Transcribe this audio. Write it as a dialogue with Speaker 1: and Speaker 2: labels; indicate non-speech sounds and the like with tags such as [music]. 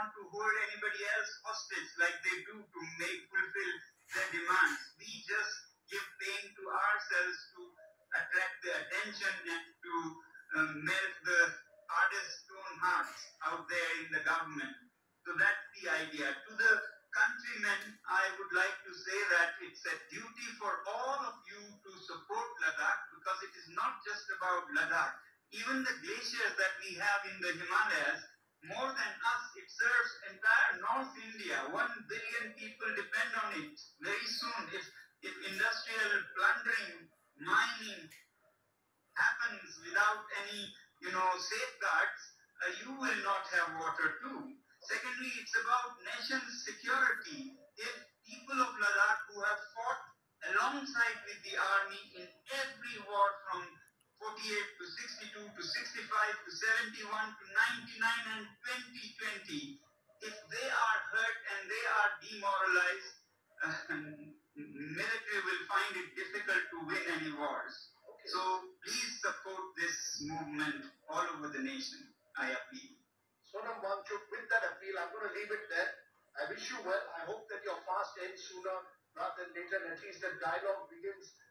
Speaker 1: want to hold anybody else hostage like they do to make fulfill their demands. We just give pain to ourselves to attract the attention and to um, melt the hardest stone hearts out there in the government. So that's the idea. To the countrymen, I would like to say that it's a duty for all of you to support Ladakh because it is not just about Ladakh. Even the glaciers that we have in the Himalayas, more than us, it serves entire North India. One billion people depend on it. Very soon, if, if industrial plundering, mining happens without any, you know, safeguards, uh, you will not have water too. Secondly, it's about nation security. If people of Ladakh who have fought alongside with the army in every war from 48 to 62 to 65 to 71 to 99 and 2020, if they are hurt and they are demoralized, uh, [laughs] military will find it difficult to win any wars.
Speaker 2: Okay.
Speaker 1: So please support this movement all over the nation. I appeal.
Speaker 2: Sonam Wangchuk, with that appeal, I'm going to leave it there. I wish you well. I hope that your fast ends sooner rather than later, and at least the dialogue begins with New Delhi